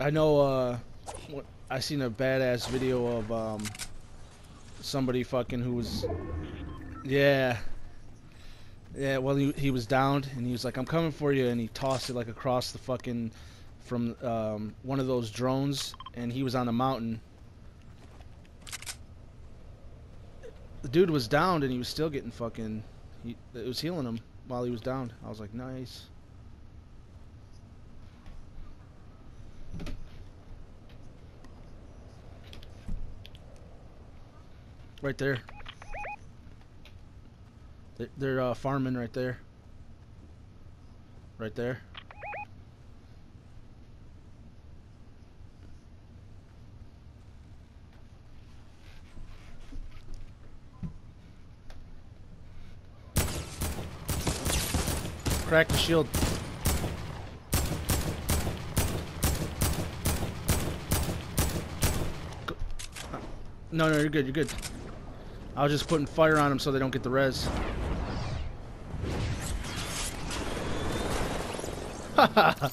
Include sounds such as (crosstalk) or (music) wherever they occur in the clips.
I know. Uh, I seen a badass video of um, somebody fucking who was. Yeah. Yeah. Well, he he was downed, and he was like, "I'm coming for you," and he tossed it like across the fucking from um, one of those drones, and he was on the mountain. The dude was downed, and he was still getting fucking. He, it was healing him while he was downed. I was like, nice. Right there. They- They're uh, farming right there. Right there. Crack the shield. Uh, No, no, you're good. You're good. I was just putting fire on them so they don't get the res. (laughs) that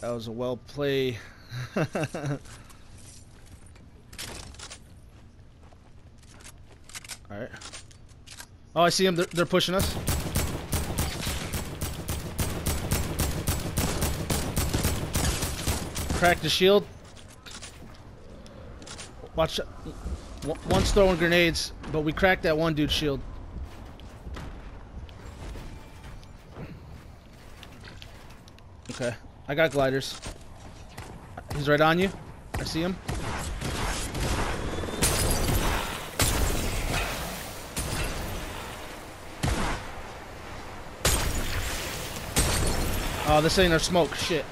was a well play. (laughs) All right. Oh, I see them. They're, they're pushing us. Crack the shield. Watch. One's throwing grenades, but we cracked that one dude's shield. Okay. I got gliders. He's right on you. I see him. Oh, this ain't our smoke. Shit.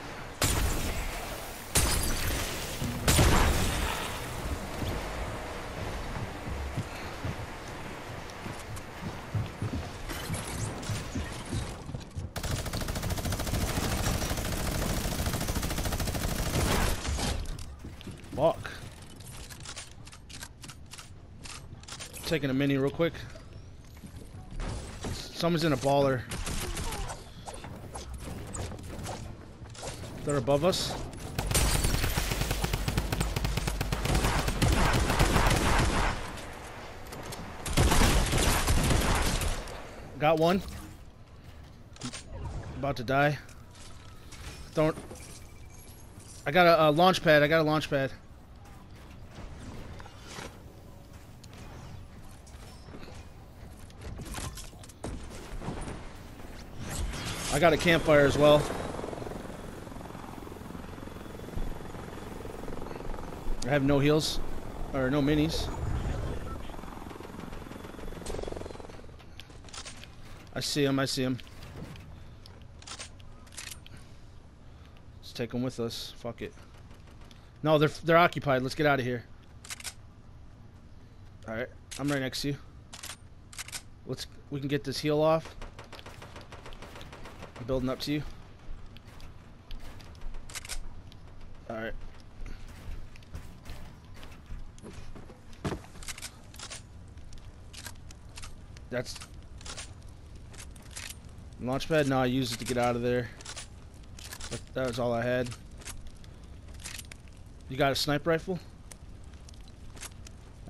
Fuck. Taking a mini real quick. Someone's in a baller. They're above us. Got one. About to die. Don't. I got a, a launch pad. I got a launch pad. I got a campfire as well. I have no heals. Or no minis. I see him, I see him. Let's take him with us. Fuck it. No, they're they're occupied. Let's get out of here. Alright, I'm right next to you. Let's we can get this heal off. Building up to you. Alright. That's launchpad. No, I used it to get out of there. That, that was all I had. You got a sniper rifle?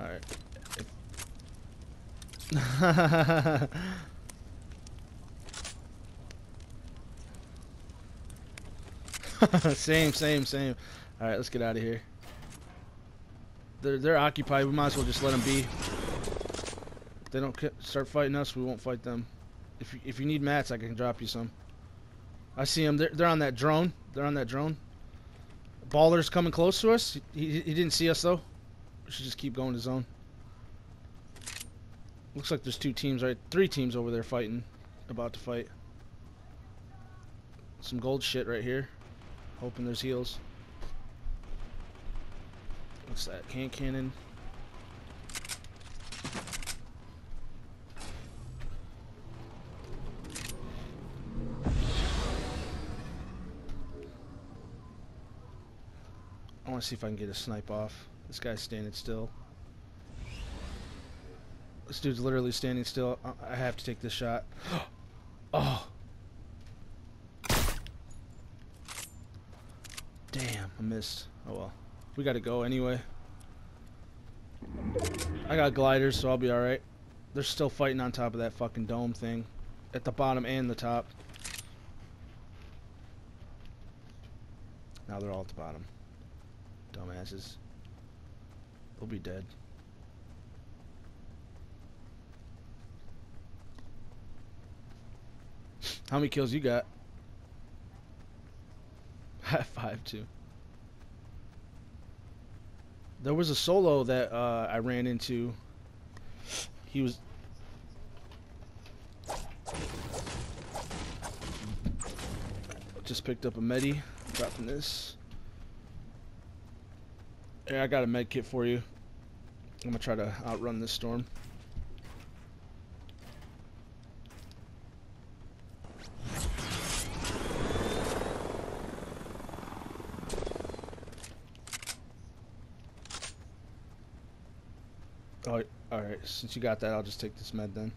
All (laughs) (laughs) (laughs) same, same, same. All right, let's get out of here. They're they're occupied. We might as well just let them be. If they don't start fighting us, we won't fight them. If you, if you need mats, I can drop you some. I see them. They're, they're on that drone. They're on that drone. Baller's coming close to us. He, he, he didn't see us though. We should just keep going to zone. Looks like there's two teams, right? Three teams over there fighting. About to fight. Some gold shit right here. Hoping there's heals. What's that? Can cannon. I want to see if I can get a snipe off. This guy's standing still. This dude's literally standing still. I have to take this shot. (gasps) oh. I missed. Oh well. We gotta go anyway. I got gliders, so I'll be alright. They're still fighting on top of that fucking dome thing. At the bottom and the top. Now they're all at the bottom. Dumbasses. They'll be dead. How many kills you got? (laughs) Five two. There was a solo that uh, I ran into. He was. Just picked up a medi. Dropping this. Yeah, I got a med kit for you. I'm gonna try to outrun this storm. Oh, alright. Since you got that, I'll just take this med then.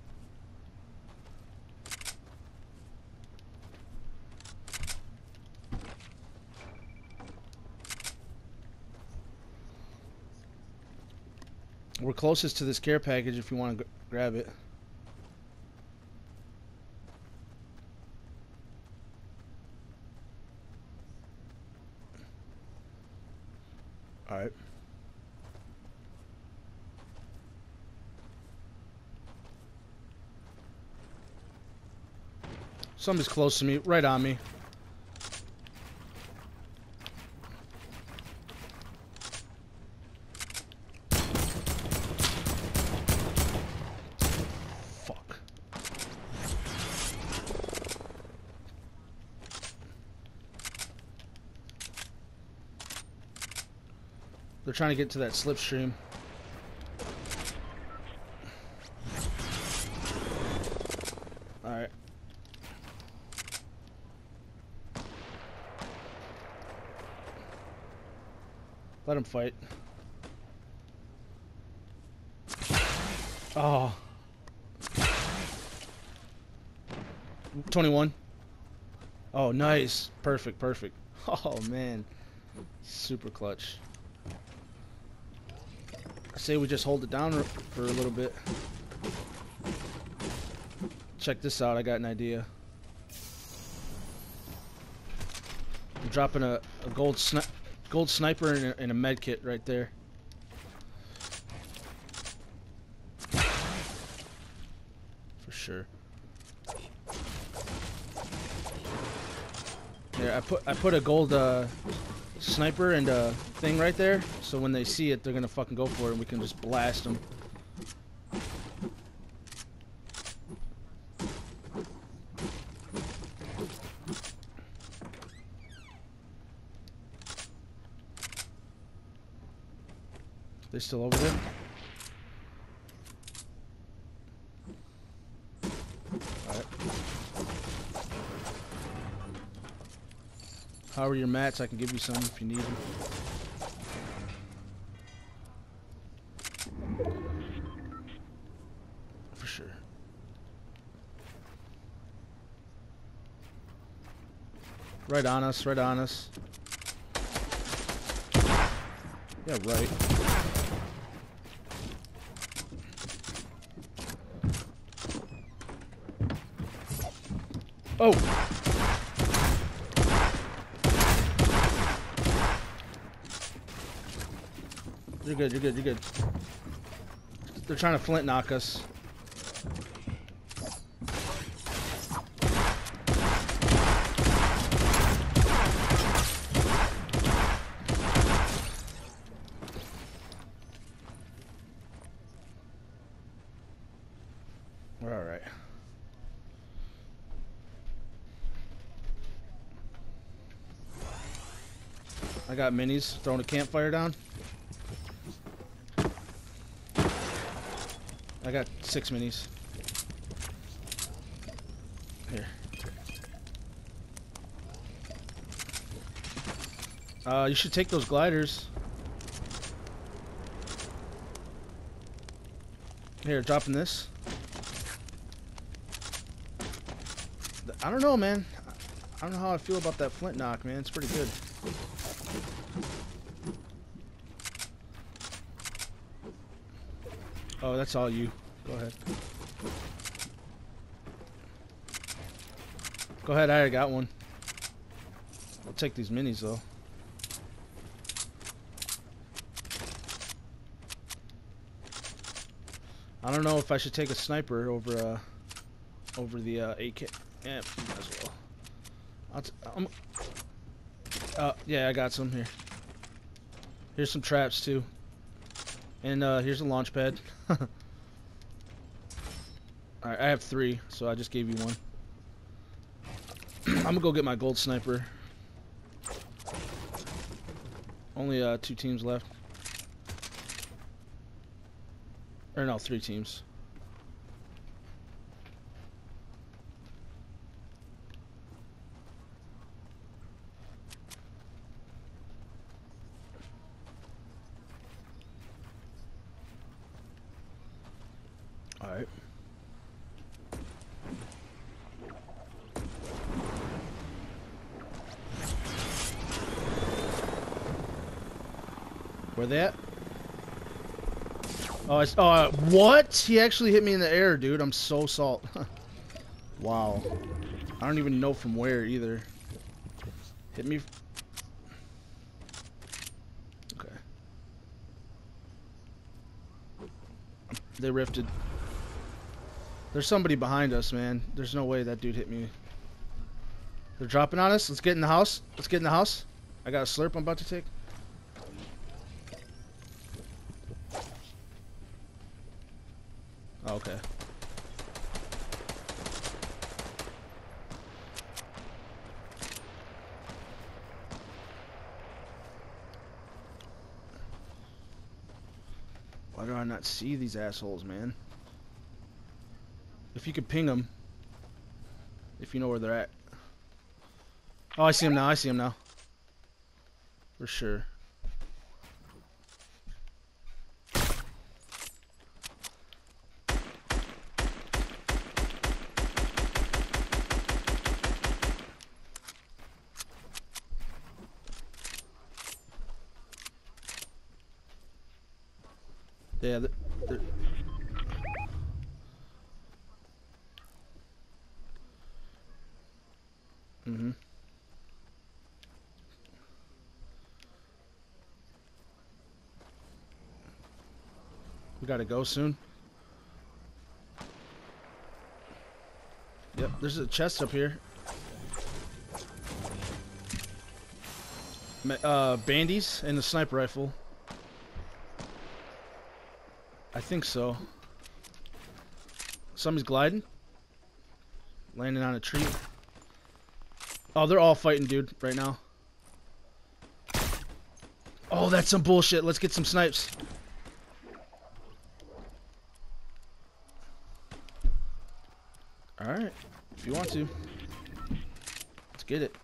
We're closest to this care package if you want to grab it. Alright. Somebody's close to me, right on me. Fuck. They're trying to get to that slipstream. Alright. Let him fight. Oh. 21. Oh, nice. Perfect, perfect. (laughs) Oh, man. Super clutch. I say we just hold it down for a little bit. Check this out. I got an idea. I'm dropping a, a gold sniper. Gold sniper and a, and a med kit right there. For sure. There, I put I put a gold uh, sniper and a thing right there, so when they see it, they're gonna fucking go for it, and we can just blast them. They still over there? Alright. How are your mats? I can give you some if you need them. For sure. Right on us, right on us. Yeah, right. Oh! You're good, you're good, you're good. They're trying to Flint-Knock us. We're alright. I got minis throwing a campfire down. I got six minis. Here. Uh, you should take those gliders. Here, dropping this. I don't know, man. I don't know how I feel about that Flint-Knock, man. It's pretty good. Oh, that's all you. Go ahead. Go ahead, I already got one. I'll take these minis though. I don't know if I should take a sniper over uh over the uh, AK. Yeah, might as well. I'll t I'm, uh, yeah, I got some here. Here's some traps too. And uh, here's a launch pad. (laughs) Alright, I have three, so I just gave you one. (clears throat) I'm gonna go get my gold sniper. Only uh, two teams left. Or no, three teams. Alright. Where they at? Oh, uh, what? He actually hit me in the air, dude. I'm so salt. (laughs) wow. I don't even know from where either. Hit me. Okay. They rifted. There's somebody behind us, man. There's no way that dude hit me. They're dropping on us. Let's get in the house. Let's get in the house. I got a slurp I'm about to take. Oh, okay. Why do I not see these assholes, man? If you could ping them, if you know where they're at. Oh, I see him now. I see him now. For sure. Yeah, th th Mm-hmm. We gotta go soon. Yep, there's a chest up here. Uh, bandies and a sniper rifle. I think so. Somebody's gliding. Landing on a tree. Oh, they're all fighting, dude, right now. Oh, that's some bullshit. Let's get some snipes. Alright. If you want to. Let's get it.